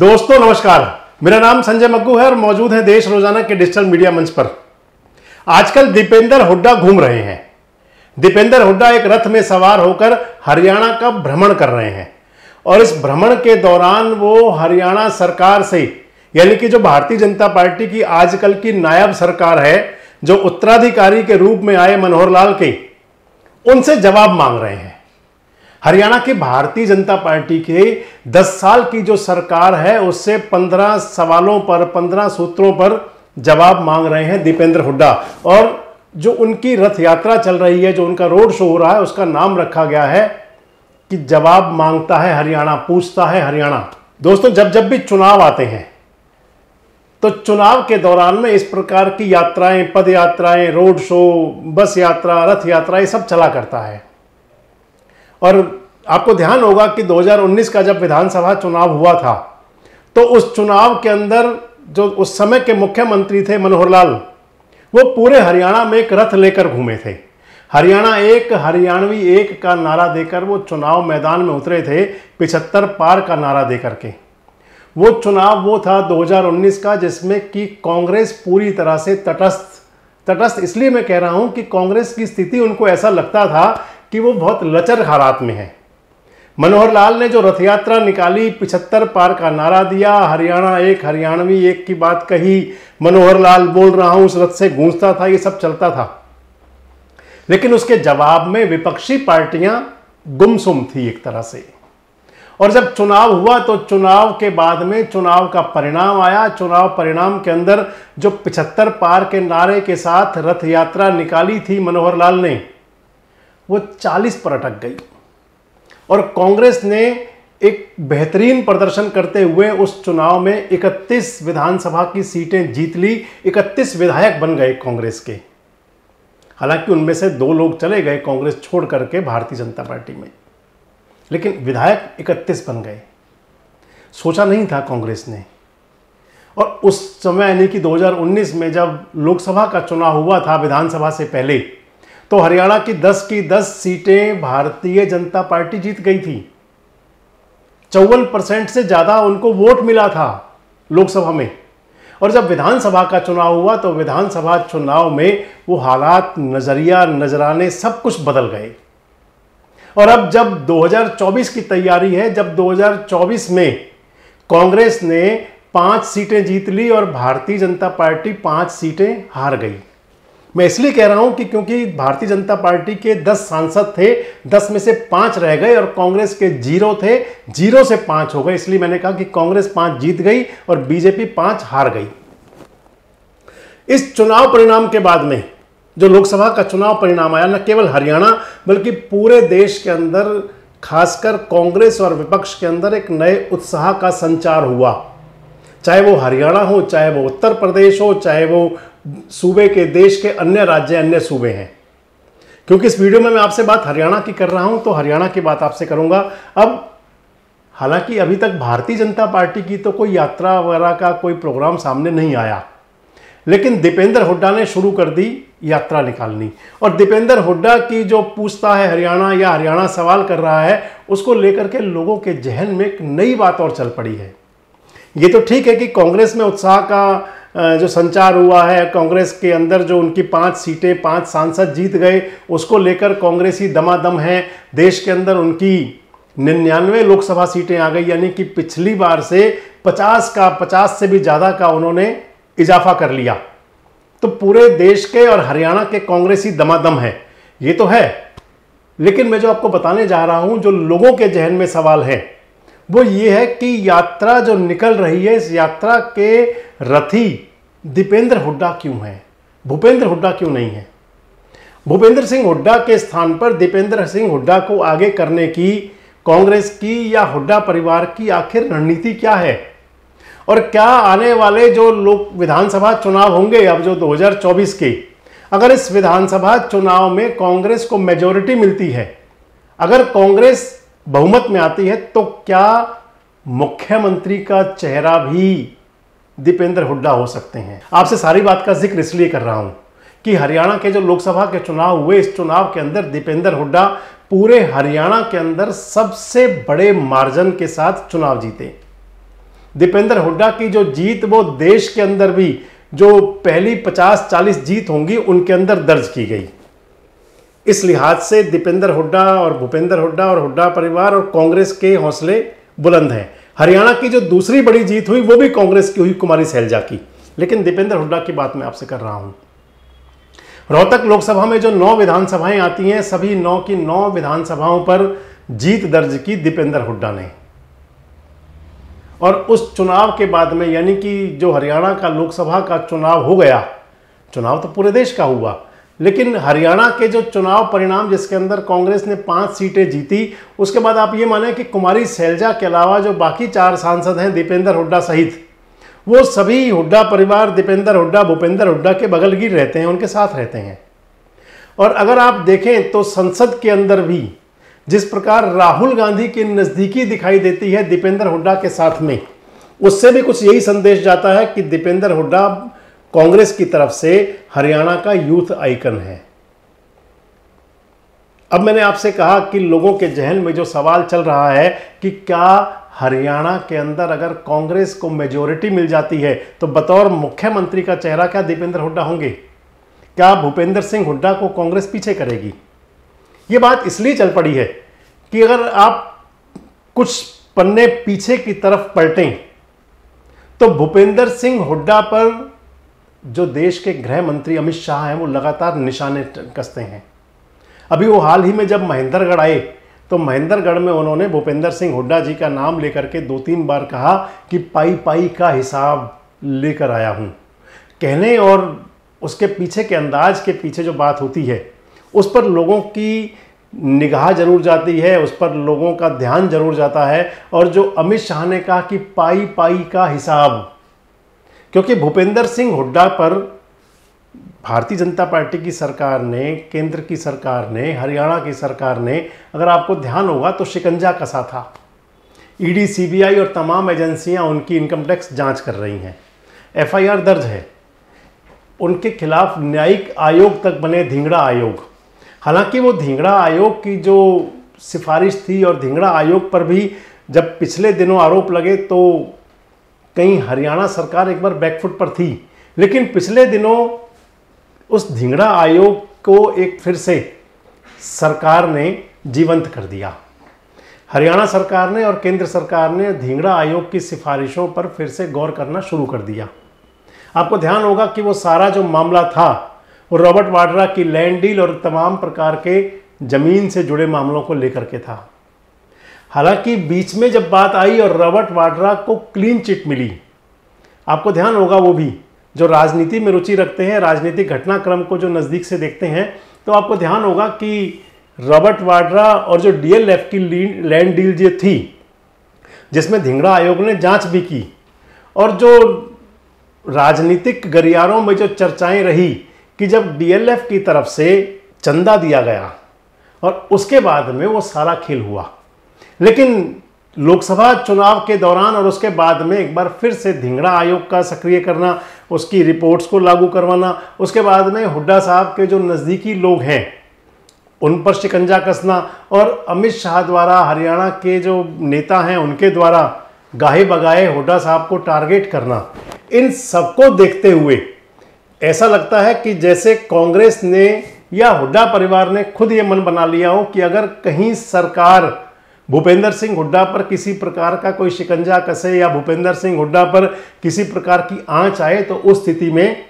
दोस्तों, नमस्कार। मेरा नाम संजय मग्गू है और मौजूद है देश रोज़ाना के डिजिटल मीडिया मंच पर। आजकल दीपेंद्र हुड्डा घूम रहे हैं। दीपेंद्र हुड्डा एक रथ में सवार होकर हरियाणा का भ्रमण कर रहे हैं। और इस भ्रमण के दौरान वो हरियाणा सरकार से, यानी कि जो भारतीय जनता पार्टी की आजकल की नायब सरकार है, जो उत्तराधिकारी के रूप में आए मनोहर लाल के, उनसे जवाब मांग रहे हैं। हरियाणा की भारतीय जनता पार्टी के 10 साल की जो सरकार है, उससे 15 सवालों पर 15 सूत्रों पर जवाब मांग रहे हैं दीपेंद्र हुड्डा। और जो उनकी रथ यात्रा चल रही है, जो उनका रोड शो हो रहा है, उसका नाम रखा गया है कि जवाब माँगता है हरियाणा, पूछता है हरियाणा। दोस्तों, जब जब भी चुनाव आते हैं तो चुनाव के दौरान में इस प्रकार की यात्राएँ पद यात्राएँ रोड शो, बस यात्रा, रथ यात्रा, ये सब चला करता है। और आपको ध्यान होगा कि 2019 का जब विधानसभा चुनाव हुआ था तो उस चुनाव के अंदर जो उस समय के मुख्यमंत्री थे मनोहर लाल, वो पूरे हरियाणा में एक रथ लेकर घूमे थे। हरियाणा एक, हरियाणवी एक का नारा देकर वो चुनाव मैदान में उतरे थे, पिछहत्तर पार का नारा देकर के। वो चुनाव वो था 2019 का, जिसमें कि कांग्रेस पूरी तरह से तटस्थ तटस्थ इसलिए मैं कह रहा हूँ कि कांग्रेस की स्थिति उनको ऐसा लगता था कि वो बहुत लचर हालात में है। मनोहर लाल ने जो रथ यात्रा निकाली, पिछहत्तर पार का नारा दिया, हरियाणा एक, हरियाणवी एक की बात कही, मनोहर लाल बोल रहा हूँ, उस रथ से गूंजता था, ये सब चलता था। लेकिन उसके जवाब में विपक्षी पार्टियाँ गुमसुम थी एक तरह से। और जब चुनाव हुआ तो चुनाव के बाद में चुनाव का परिणाम आया। चुनाव परिणाम के अंदर जो पिछहत्तर पार के नारे के साथ रथ यात्रा निकाली थी मनोहर लाल ने वो 40 पर अटक गई। और कांग्रेस ने एक बेहतरीन प्रदर्शन करते हुए उस चुनाव में 31 विधानसभा की सीटें जीत ली। 31 विधायक बन गए कांग्रेस के। हालाँकि उनमें से दो लोग चले गए कांग्रेस छोड़ करके भारतीय जनता पार्टी में। लेकिन विधायक 31 बन गए। सोचा नहीं था कांग्रेस ने। और उस समय यानी कि 2019 में जब लोकसभा का चुनाव हुआ था विधानसभा से पहले तो हरियाणा की 10 की 10 सीटें भारतीय जनता पार्टी जीत गई थी। चौवन परसेंट से ज़्यादा उनको वोट मिला था लोकसभा में। और जब विधानसभा का चुनाव हुआ तो विधानसभा चुनाव में वो हालात, नज़रिया, नजराने सब कुछ बदल गए। और अब जब 2024 की तैयारी है, जब 2024 में कांग्रेस ने पाँच सीटें जीत ली और भारतीय जनता पार्टी पाँच सीटें हार गई। मैं इसलिए कह रहा हूँ कि क्योंकि भारतीय जनता पार्टी के 10 सांसद थे 10 में से पाँच रह गए और कांग्रेस के ज़ीरो थे, ज़ीरो से पाँच हो गए। इसलिए मैंने कहा कि कांग्रेस पाँच जीत गई और बीजेपी पाँच हार गई। इस चुनाव परिणाम के बाद में, जो लोकसभा का चुनाव परिणाम आया, न केवल हरियाणा, बल्कि पूरे देश के अंदर, खासकर कांग्रेस और विपक्ष के अंदर एक नए उत्साह का संचार हुआ। चाहे वो हरियाणा हो, चाहे वो उत्तर प्रदेश हो, चाहे वो सूबे के, देश के अन्य राज्य, अन्य सूबे हैं। क्योंकि इस वीडियो में मैं आपसे बात हरियाणा की कर रहा हूँ तो हरियाणा की बात आपसे करूँगा। अब, हालाँकि अभी तक भारतीय जनता पार्टी की तो कोई यात्रा वगैरह का कोई प्रोग्राम सामने नहीं आया। लेकिन दीपेंद्र हुड्डा ने शुरू कर दी यात्रा निकालनी। और दीपेंद्र हुड्डा की जो पूछता है हरियाणा या हरियाणा सवाल कर रहा है, उसको लेकर के लोगों के जहन में एक नई बात और चल पड़ी है। ये तो ठीक है कि कांग्रेस में उत्साह का जो संचार हुआ है, कांग्रेस के अंदर जो उनकी पाँच सीटें, पाँच सांसद जीत गए, उसको लेकर कांग्रेसी दमादम है। देश के अंदर उनकी निन्यानवे लोकसभा सीटें आ गई, यानी कि पिछली बार से पचास का, पचास से भी ज़्यादा का उन्होंने इजाफा कर लिया। तो पूरे देश के और हरियाणा के कांग्रेसी दमादम है। ये तो है। लेकिन मैं जो आपको बताने जा रहा हूँ, जो लोगों के जहन में सवाल है वो ये है कि यात्रा जो निकल रही है इस यात्रा के रथी दीपेंद्र हुड्डा क्यों है? भूपेंद्र हुड्डा क्यों नहीं है? भूपेंद्र सिंह हुड्डा के स्थान पर दीपेंद्र सिंह हुड्डा को आगे करने की कांग्रेस की या हुड्डा परिवार की आखिर रणनीति क्या है? और क्या आने वाले जो लोक विधानसभा चुनाव होंगे, अब जो 2024 के, अगर इस विधानसभा चुनाव में कांग्रेस को मेजोरिटी मिलती है, अगर कांग्रेस बहुमत में आती है तो क्या मुख्यमंत्री का चेहरा भी दीपेंद्र हुड्डा हो सकते हैं? आपसे सारी बात का ज़िक्र इसलिए कर रहा हूँ कि हरियाणा के जो लोकसभा के चुनाव हुए, इस चुनाव के अंदर दीपेंद्र हुड्डा पूरे हरियाणा के अंदर सबसे बड़े मार्जिन के साथ चुनाव जीते। दीपेंद्र हुड्डा की जो जीत, वो देश के अंदर भी जो पहली 50-40 जीत होंगी, उनके अंदर दर्ज की गई। इस लिहाज से दीपेंद्र हुड्डा और भूपेंद्र हुड्डा और हुड्डा परिवार और कांग्रेस के हौसले बुलंद हैं। हरियाणा की जो दूसरी बड़ी जीत हुई, वो भी कांग्रेस की हुई कुमारी सैलजा की। लेकिन दीपेंद्र हुड्डा की बात मैं आपसे कर रहा हूँ। रोहतक लोकसभा में जो नौ विधानसभाएँ आती हैं, सभी नौ की नौ विधानसभाओं पर जीत दर्ज की दीपेंद्र हुड्डा ने। और उस चुनाव के बाद में, यानी कि जो हरियाणा का लोकसभा का चुनाव हो गया, चुनाव तो पूरे देश का हुआ लेकिन हरियाणा के जो चुनाव परिणाम जिसके अंदर कांग्रेस ने पाँच सीटें जीती, उसके बाद आप ये माने कि कुमारी सैलजा के अलावा जो बाकी चार सांसद हैं, दीपेंद्र हुड्डा सहित, वो सभी हुड्डा परिवार, दीपेंद्र हुड्डा, भूपेंद्र हुड्डा के बगल गिर रहते हैं, उनके साथ रहते हैं। और अगर आप देखें तो संसद के अंदर भी जिस प्रकार राहुल गांधी की नज़दीकी दिखाई देती है दीपेंद्र हुड्डा के साथ में, उससे भी कुछ यही संदेश जाता है कि दीपेंद्र हुड्डा कांग्रेस की तरफ़ से हरियाणा का यूथ आइकन है। अब मैंने आपसे कहा कि लोगों के जहन में जो सवाल चल रहा है कि क्या हरियाणा के अंदर अगर कांग्रेस को मेजोरिटी मिल जाती है तो बतौर मुख्यमंत्री का चेहरा क्या दीपेंद्र हुड्डा होंगे? क्या भूपेंद्र सिंह हुड्डा को कांग्रेस पीछे करेगी? ये बात इसलिए चल पड़ी है कि अगर आप कुछ पन्ने पीछे की तरफ़ पलटें तो भूपेंद्र सिंह हुड्डा पर जो देश के गृह मंत्री अमित शाह हैं, वो लगातार निशाने कसते हैं। अभी वो हाल ही में जब महेंद्रगढ़ आए तो महेंद्रगढ़ में उन्होंने भूपेंद्र सिंह हुड्डा जी का नाम लेकर के दो तीन बार कहा कि पाई पाई का हिसाब लेकर आया हूँ। कहने और उसके पीछे के अंदाज के पीछे जो बात होती है, उस पर लोगों की निगाह ज़रूर जाती है, उस पर लोगों का ध्यान ज़रूर जाता है, और जो अमित शाह ने कहा कि पाई पाई का हिसाब क्योंकि भूपेंद्र सिंह हुड्डा पर भारतीय जनता पार्टी की सरकार ने, केंद्र की सरकार ने, हरियाणा की सरकार ने, अगर आपको ध्यान होगा तो शिकंजा कसा था। ईडी, सीबीआई और तमाम एजेंसियाँ उनकी इनकम टैक्स जाँच कर रही हैं। एफआईआर दर्ज है। उनके खिलाफ न्यायिक आयोग तक बने धिंगड़ा आयोग। हालाँकि वो धिंगड़ा आयोग की जो सिफारिश थी और धिंगड़ा आयोग पर भी जब पिछले दिनों आरोप लगे तो कहीं हरियाणा सरकार एक बार बैकफुट पर थी, लेकिन पिछले दिनों उस धिंगड़ा आयोग को एक फिर से सरकार ने जीवंत कर दिया। हरियाणा सरकार ने और केंद्र सरकार ने धिंगड़ा आयोग की सिफारिशों पर फिर से गौर करना शुरू कर दिया। आपको ध्यान होगा कि वो सारा जो मामला था, वो रॉबर्ट वाड्रा की लैंड डील और तमाम प्रकार के ज़मीन से जुड़े मामलों को लेकर के था। हालाँकि बीच में जब बात आई और रॉबर्ट वाड्रा को क्लीन चिट मिली, आपको ध्यान होगा वो भी, जो राजनीति में रुचि रखते हैं, राजनीतिक घटनाक्रम को जो नज़दीक से देखते हैं तो आपको ध्यान होगा कि रॉबर्ट वाड्रा और जो डीएलएफ की लैंड डील जो थी, जिसमें धिंगड़ा आयोग ने जाँच भी की, और जो राजनीतिक गरियारों में जो चर्चाएँ रही कि जब डीएलएफ की तरफ़ से चंदा दिया गया, और उसके बाद में वो सारा खेल हुआ। लेकिन लोकसभा चुनाव के दौरान और उसके बाद में एक बार फिर से धिंगड़ा आयोग का सक्रिय करना, उसकी रिपोर्ट्स को लागू करवाना, उसके बाद में हुड्डा साहब के जो नज़दीकी लोग हैं, उन पर शिकंजा कसना और अमित शाह द्वारा, हरियाणा के जो नेता हैं, उनके द्वारा गाहे बगाए हुड्डा साहब को टारगेट करना। इन सबको देखते हुए ऐसा लगता है कि जैसे कांग्रेस ने या हुड्डा परिवार ने खुद ये मन बना लिया हो कि अगर कहीं सरकार भूपेंद्र सिंह हुड्डा पर किसी प्रकार का कोई शिकंजा, कसे या भूपेंद्र सिंह हुड्डा पर किसी प्रकार की आँच आए तो उस स्थिति में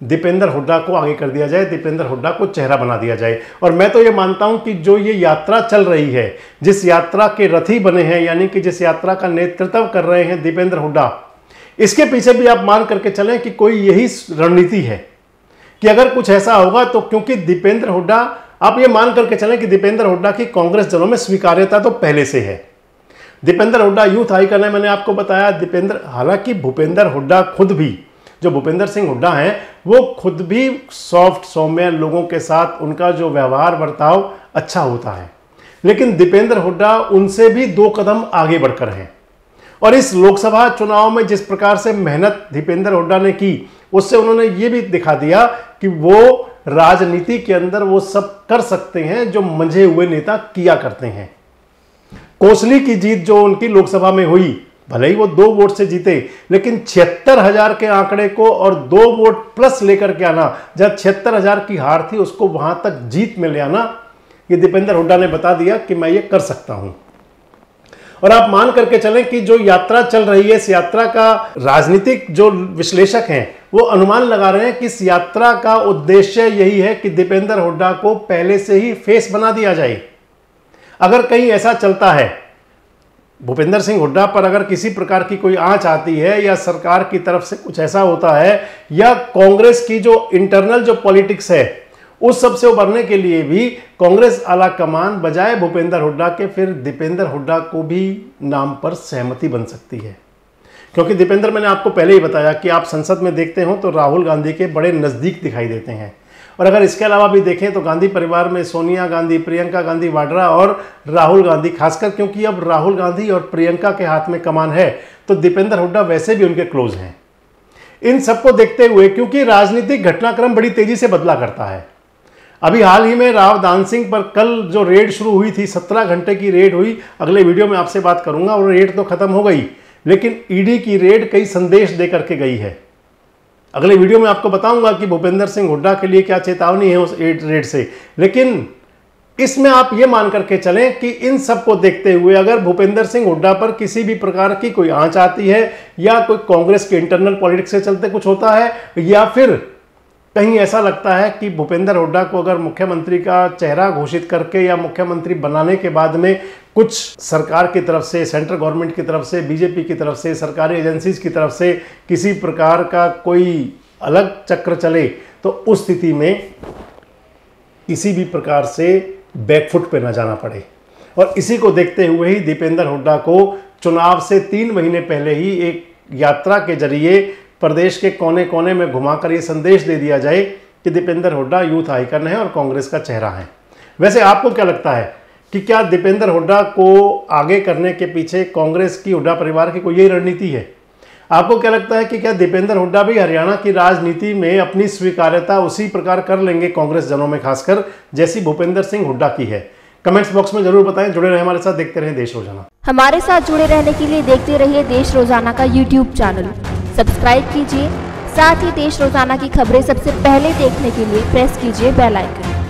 दीपेंद्र हुड्डा को आगे कर दिया जाए, दीपेंद्र हुड्डा को चेहरा बना दिया जाए। और मैं तो ये मानता हूँ कि जो ये यात्रा चल रही है, जिस यात्रा के रथी बने हैं, यानी कि जिस यात्रा का नेतृत्व कर रहे हैं दीपेंद्र हुड्डा, इसके पीछे भी आप मान करके चलें कि कोई यही रणनीति है। कि अगर कुछ ऐसा होगा तो क्योंकि दीपेंद्र हुड्डा आप ये मान करके चलें कि दीपेंद्र हुड्डा की कांग्रेस दलों में स्वीकार्यता तो पहले से है। दीपेंद्र हुड्डा यूथ आइकन है मैंने आपको बताया, दीपेंद्र, हालाँकि भूपेंद्र हुड्डा खुद भी, जो भूपेंद्र सिंह हुड्डा हैं, वो खुद भी सॉफ्ट सौम्य लोगों के साथ उनका जो व्यवहार बर्ताव अच्छा होता है। लेकिन दीपेंद्र हुड्डा उनसे भी दो कदम आगे बढ़कर हैं। और इस लोकसभा चुनाव में जिस प्रकार से मेहनत दीपेंद्र हुड्डा ने की, उससे उन्होंने ये भी दिखा दिया कि वो राजनीति के अंदर वो सब कर सकते हैं जो मंझे हुए नेता किया करते हैं। कोसली की जीत जो उनकी लोकसभा में हुई, भले ही वो दो वोट से जीते, लेकिन छिहत्तर हज़ार के आंकड़े को और दो वोट प्लस लेकर के आना जब छिहत्तर हज़ार की हार थी, उसको वहाँ तक जीत में ले आना, ये दीपेंद्र हुड्डा ने बता दिया कि मैं ये कर सकता हूँ। और आप मान करके चलें कि जो यात्रा चल रही है, इस यात्रा का राजनीतिक जो विश्लेषक हैं, वो अनुमान लगा रहे हैं कि इस यात्रा का उद्देश्य यही है कि दीपेंद्र हुड्डा को पहले से ही फेस बना दिया जाए। अगर कहीं ऐसा चलता है, भूपेंद्र सिंह हुड्डा पर अगर किसी प्रकार की कोई आँच आती है या सरकार की तरफ़ से कुछ ऐसा होता है, या कांग्रेस की जो इंटरनल जो पॉलिटिक्स है उस सबसे उभरने के लिए भी कांग्रेस आला कमान बजाय भूपेंद्र हुड्डा के फिर दीपेंद्र हुड्डा को भी नाम पर सहमति बन सकती है। क्योंकि दीपेंद्र मैंने आपको पहले ही बताया कि आप संसद में देखते हो तो राहुल गांधी के बड़े नज़दीक दिखाई देते हैं। और अगर इसके अलावा भी देखें तो गांधी परिवार में सोनिया गांधी, प्रियंका गांधी वाड्रा और राहुल गांधी, खासकर क्योंकि अब राहुल गांधी और प्रियंका के हाथ में कमान है तो दीपेंद्र हुड्डा वैसे भी उनके क्लोज हैं। इन सबको देखते हुए, क्योंकि राजनीतिक घटनाक्रम बड़ी तेज़ी से बदला करता है अभी हाल ही में राव दान सिंह पर कल जो रेड शुरू हुई थी, सत्रह घंटे की रेड हुई, अगले वीडियो में आपसे बात करूँगा और रेड तो खत्म हो गई, लेकिन ईडी की रेड कई संदेश दे करके गई है। अगले वीडियो में आपको बताऊँगा कि भूपेंद्र सिंह हुड्डा के लिए क्या चेतावनी है उस रेड से। लेकिन इसमें आप ये मान करके चलें कि इन सबको देखते हुए अगर भूपेंद्र सिंह हुड्डा पर किसी भी प्रकार की कोई आँच आती है, या कोई कांग्रेस के इंटरनल पॉलिटिक्स से चलते कुछ होता है, या फिर कहीं ऐसा लगता है कि भूपेंद्र हुड्डा को अगर मुख्यमंत्री का चेहरा घोषित करके या मुख्यमंत्री बनाने के बाद में कुछ सरकार की तरफ़ से, सेंट्रल गवर्नमेंट की तरफ़ से, बीजेपी की तरफ़ से, सरकारी एजेंसीज की तरफ़ से किसी प्रकार का कोई अलग चक्र चले तो उस स्थिति में किसी भी प्रकार से बैकफुट पे न जाना पड़े। और इसी को देखते हुए ही दीपेंद्र हुड्डा को चुनाव से तीन महीने पहले ही एक यात्रा के ज़रिए प्रदेश के कोने कोने में घुमाकर ये संदेश दे दिया जाए कि दीपेंद्र हुड्डा यूथ आइकन है और कांग्रेस का चेहरा है। वैसे आपको क्या लगता है कि क्या दीपेंद्र हुड्डा को आगे करने के पीछे कांग्रेस की हुड्डा परिवार की कोई यही रणनीति है? आपको क्या लगता है कि क्या दीपेंद्र हुड्डा भी हरियाणा की राजनीति में अपनी स्वीकार्यता उसी प्रकार कर लेंगे कांग्रेस जनों में खासकर, जैसी भूपेंद्र सिंह हुड्डा की है? कमेंट्स बॉक्स में ज़रूर बताएँ, जुड़े रहे हमारे साथ, देखते रहे देश रोज़ाना। हमारे साथ जुड़े रहने के लिए देखते रहिए देश रोज़ाना का यूट्यूब चैनल। सब्सक्राइब कीजिए। साथ ही देश रोज़ाना की खबरें सबसे पहले देखने के लिए प्रेस कीजिए बेल आइकन।